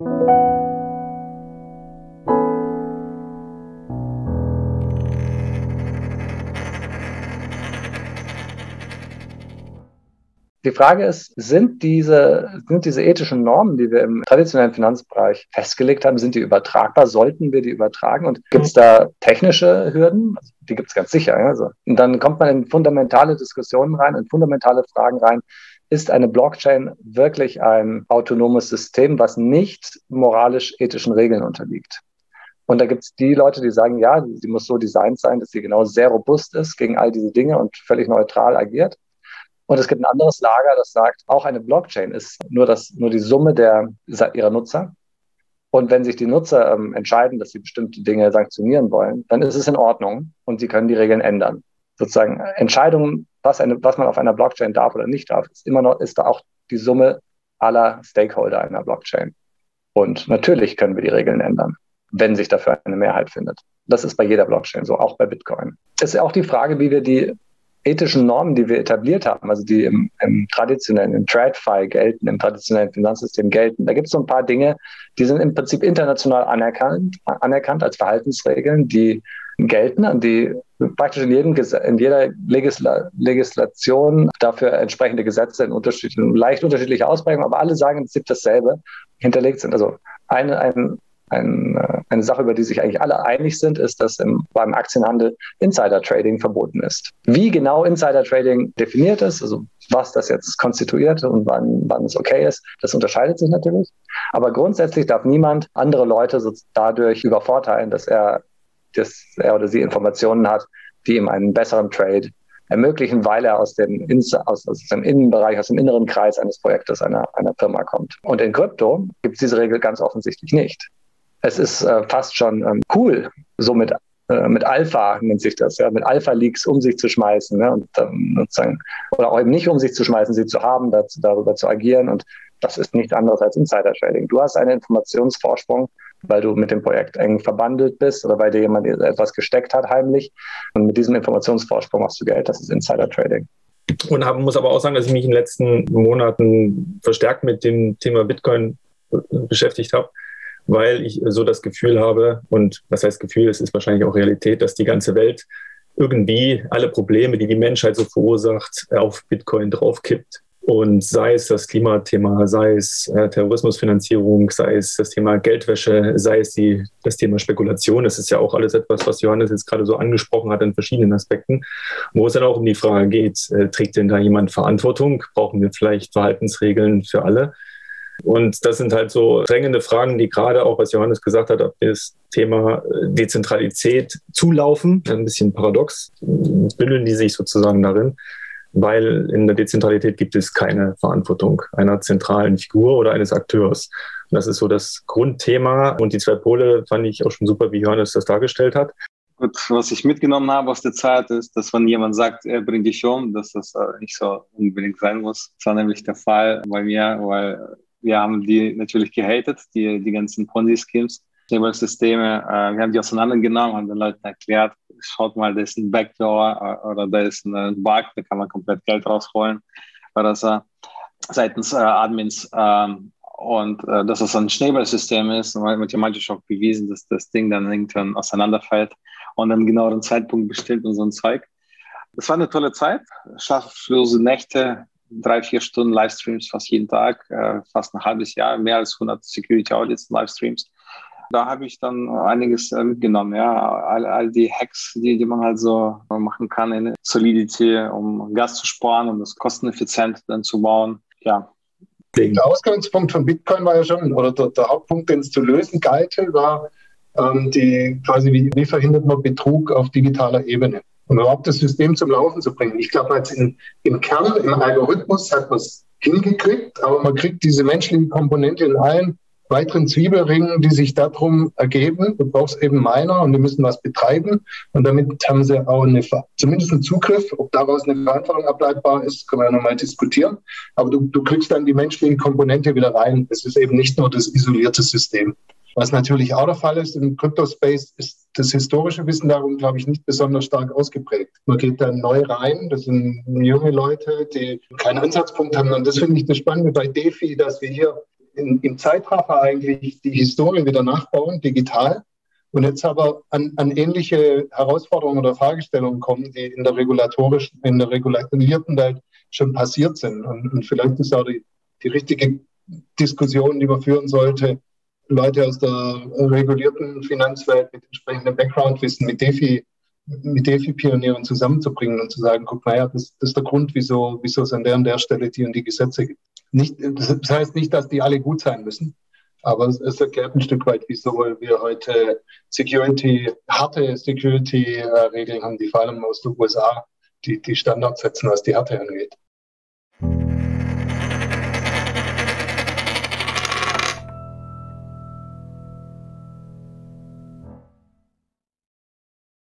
Die Frage ist, sind diese, sind diese ethischen Normen, die wir im traditionellen Finanzbereich festgelegt haben, sind die übertragbar? Sollten wir die übertragen? Und gibt es da technische Hürden? Also, die gibt es ganz sicher. Also, und dann kommt man in fundamentale Diskussionen rein, in fundamentale Fragen rein. Ist eine Blockchain wirklich ein autonomes System, was nicht moralisch-ethischen Regeln unterliegt? Und da gibt es die Leute, die sagen, ja, sie muss so designt sein, dass sie genau sehr robust ist gegen all diese Dinge und völlig neutral agiert. Und es gibt ein anderes Lager, das sagt, auch eine Blockchain ist nur, das, nur die Summe der, ihrer Nutzer. Und wenn sich die Nutzer ähm, entscheiden, dass sie bestimmte Dinge sanktionieren wollen, dann ist es in Ordnung und sie können die Regeln ändern. Sozusagen Entscheidungen, was, eine, was man auf einer Blockchain darf oder nicht darf, ist immer noch, ist da auch die Summe aller Stakeholder einer Blockchain. Und natürlich können wir die Regeln ändern, wenn sich dafür eine Mehrheit findet. Das ist bei jeder Blockchain so, auch bei Bitcoin. Es ist auch die Frage, wie wir die ethischen Normen, die wir etabliert haben, also die im, im traditionellen, im TradFi gelten, im traditionellen Finanzsystem gelten, da gibt es so ein paar Dinge, die sind im Prinzip international anerkannt, anerkannt als Verhaltensregeln, die gelten und die praktisch in, jedem, in jeder Legisla Legislation dafür entsprechende Gesetze in unterschiedlichen, leicht unterschiedliche Ausprägungen, aber alle sagen im Prinzip dasselbe hinterlegt sind. Also eine, ein, ein, äh, eine Sache, über die sich eigentlich alle einig sind, ist, dass im, beim Aktienhandel Insider-Trading verboten ist. Wie genau Insider-Trading definiert ist, also was das jetzt konstituiert und wann, wann es okay ist, das unterscheidet sich natürlich. Aber grundsätzlich darf niemand andere Leute dadurch übervorteilen, dass er, dass er oder sie Informationen hat, die ihm einen besseren Trade ermöglichen, weil er aus dem, aus, aus dem Innenbereich, aus dem inneren Kreis eines Projektes einer, einer Firma kommt. Und in Krypto gibt es diese Regel ganz offensichtlich nicht es ist äh, fast schon ähm, cool, so mit, äh, mit Alpha nennt sich das, ja, mit Alpha-Leaks um sich zu schmeißen ne, und ähm, sozusagen, oder auch eben nicht um sich zu schmeißen, sie zu haben, dazu, darüber zu agieren. Und das ist nichts anderes als Insider-Trading. Du hast einen Informationsvorsprung, weil du mit dem Projekt eng verbandelt bist oder weil dir jemand etwas gesteckt hat heimlich. Und mit diesem Informationsvorsprung machst du Geld. Das ist Insider-Trading. Und hab, muss aber auch sagen, dass ich mich in den letzten Monaten verstärkt mit dem Thema Bitcoin beschäftigt habe weil ich so das Gefühl habe, und was heißt Gefühl, es ist wahrscheinlich auch Realität, dass die ganze Welt irgendwie alle Probleme, die die Menschheit so verursacht, auf Bitcoin draufkippt. Und sei es das Klimathema, sei es äh, Terrorismusfinanzierung, sei es das Thema Geldwäsche, sei es die, das Thema Spekulation. Das ist ja auch alles etwas, was Johannes jetzt gerade so angesprochen hat in verschiedenen Aspekten, wo es dann auch um die Frage geht, äh, trägt denn da jemand Verantwortung? Brauchen wir vielleicht Verhaltensregeln für alle? Und das sind halt so drängende Fragen, die gerade auch, was Johannes gesagt hat, auf das Thema äh, Dezentralität zulaufen. Ein bisschen paradox, bündeln die sich sozusagen darin, weil in der Dezentralität gibt es keine Verantwortung einer zentralen Figur oder eines Akteurs. Und das ist so das Grundthema. Und die zwei Pole fand ich auch schon super, wie Johannes das dargestellt hat. Gut, was ich mitgenommen habe aus der Zeit ist, dass wenn jemand sagt, er bringt dich um, dass das nicht so unbedingt sein muss. Das war nämlich der Fall bei mir, weil wir haben die natürlich gehatet, die, die ganzen Ponzi-Schemes, Schneeballsysteme. Äh, wir haben die auseinandergenommen, haben den Leuten erklärt, schaut mal, da ist ein Backdoor äh, oder da ist ein Bug, da kann man komplett Geld rausholen oder so, seitens äh, Admins. Ähm, und äh, dass es ein Schneeballsystem ist, mathematisch auch bewiesen, dass das Ding dann irgendwann auseinanderfällt und dann genau den Zeitpunkt bestimmt und so ein Zeug. Das war eine tolle Zeit, schlaflose Nächte, drei, vier Stunden Livestreams fast jeden Tag, äh, fast ein halbes Jahr, mehr als 100 Security Audits, Livestreams. Da habe ich dann einiges äh, mitgenommen, ja, all, all die Hacks, die, die man halt so machen kann in Solidity, um Gas zu sparen, um das kosteneffizient dann zu bauen, ja. Der Ausgangspunkt von Bitcoin war ja schon, oder der, der Hauptpunkt, den es zu lösen galt, war ähm, die quasi, wie, wie verhindert man Betrug auf digitaler Ebene? um überhaupt das System zum Laufen zu bringen. Ich glaube, jetzt in, im Kern, im Algorithmus hat man es hingekriegt, aber man kriegt diese menschliche Komponente in allen weiteren Zwiebelringen, die sich darum ergeben. Du brauchst eben Miner und die müssen was betreiben. Und damit haben sie auch eine, zumindest einen Zugriff. Ob daraus eine Verantwortung ableitbar ist, können wir ja nochmal diskutieren. Aber du, du kriegst dann die menschliche Komponente wieder rein. Es ist eben nicht nur das isolierte System. Was natürlich auch der Fall ist im Crypto-Space, ist das historische Wissen darum, glaube ich, nicht besonders stark ausgeprägt. Man geht dann neu rein, das sind junge Leute, die keinen Ansatzpunkt haben. Und das finde ich das Spannende bei DeFi, dass wir hier in, im Zeitraffer eigentlich die Historie wieder nachbauen, digital. Und jetzt aber an, an ähnliche Herausforderungen oder Fragestellungen kommen, die in der regulatorischen, in der regulierten Welt schon passiert sind. Und, und vielleicht ist auch die, die richtige Diskussion, die man führen sollte, Leute aus der regulierten Finanzwelt mit entsprechendem Background-Wissen, mit DeFi, mit DeFi-Pionieren zusammenzubringen und zu sagen, guck mal, ja, das, das ist der Grund, wieso, wieso es an der und der Stelle die und die Gesetze gibt. Nicht, das heißt nicht, dass die alle gut sein müssen, aber es, es erklärt ein Stück weit, wieso wir heute Security, harte Security-Regeln haben, die vor allem aus den USA die, die Standards setzen, was die Härte angeht.